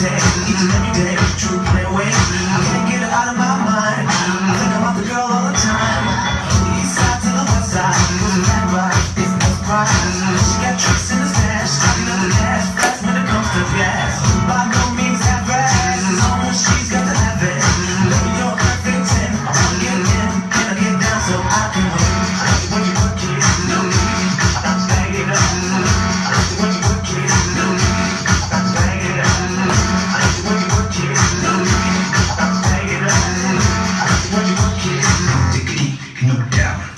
day. down.